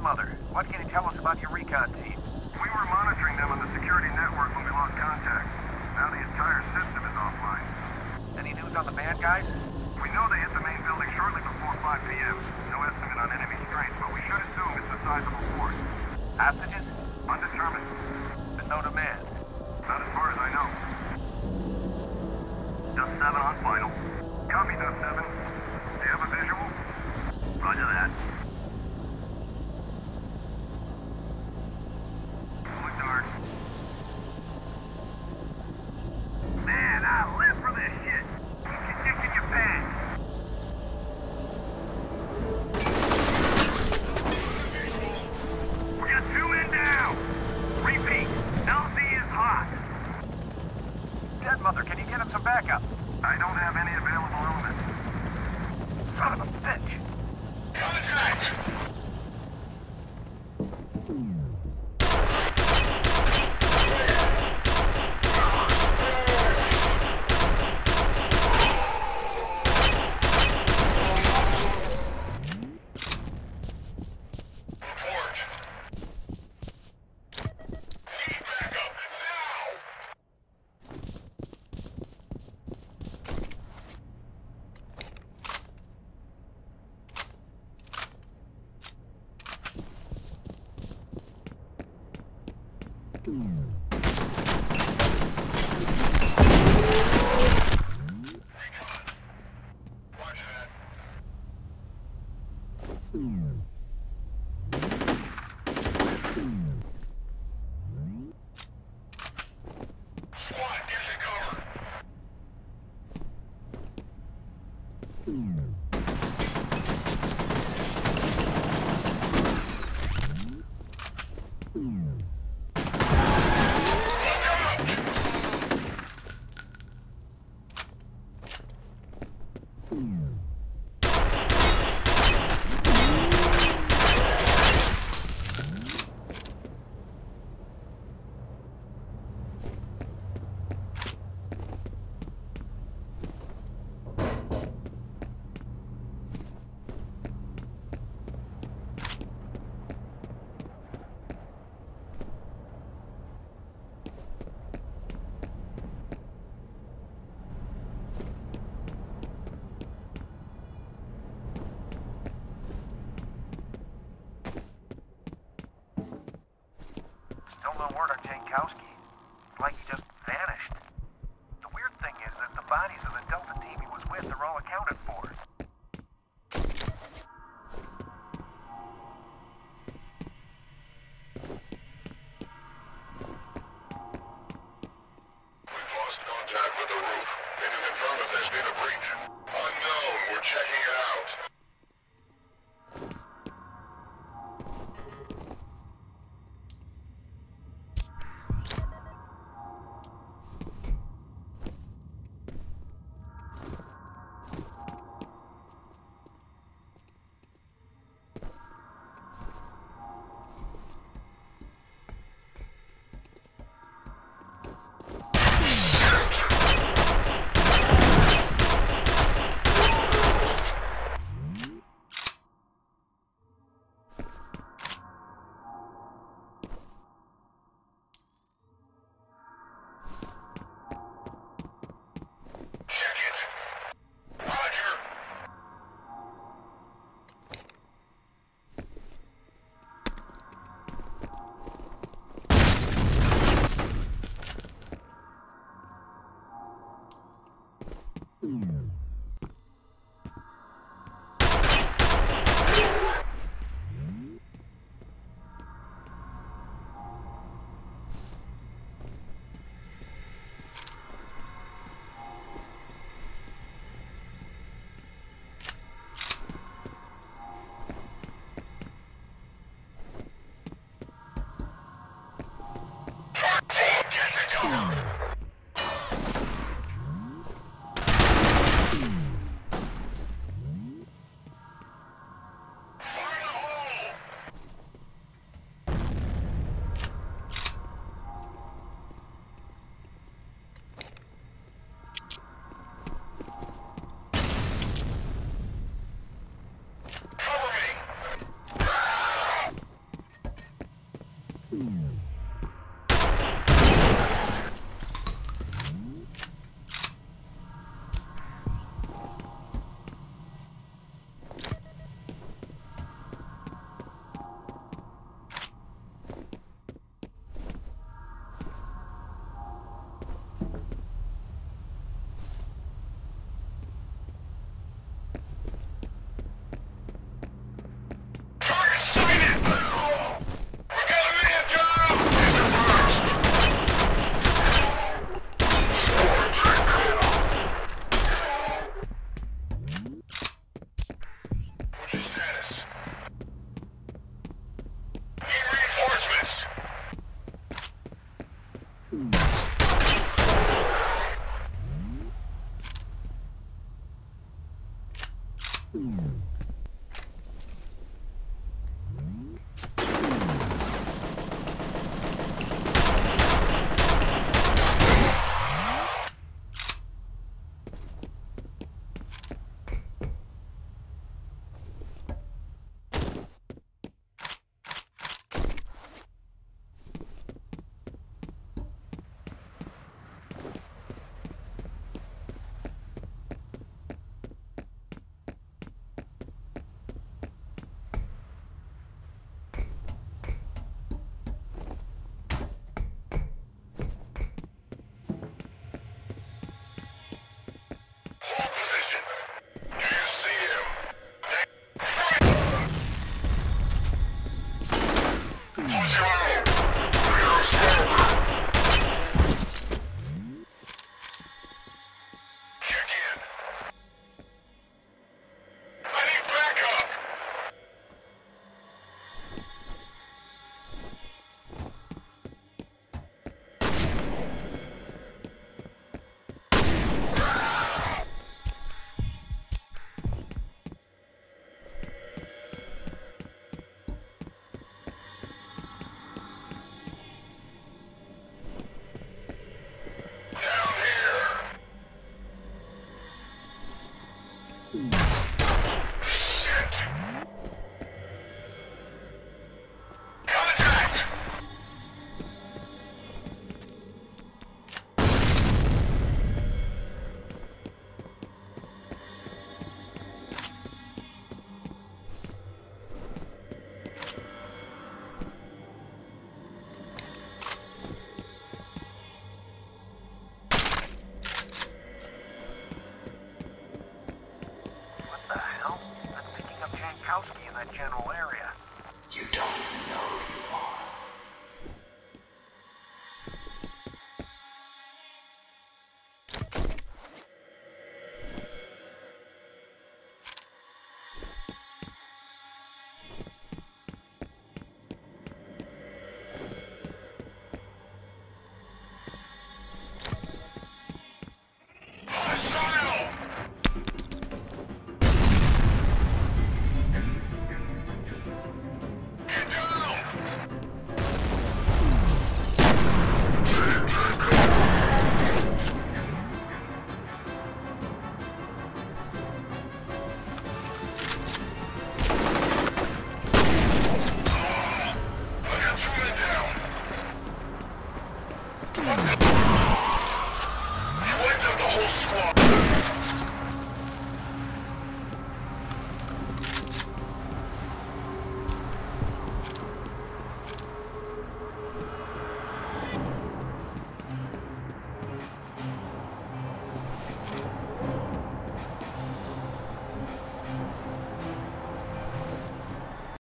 Mother, what can you tell us about your recon team? We were monitoring them on the security network when we lost contact. Now the entire system is offline. Any news on the bad guys? We know they hit the main building shortly before 5 p.m. No estimate on enemy strength, but we should assume it's a sizable force. Hostages? Undetermined. But no demand. Not as far as I know. Dust 7 on final. Copy, Dust 7. Do you have a visual? Roger that. I don't It is in front of there's been a breach. Unknown, we're checking it out. Yeah.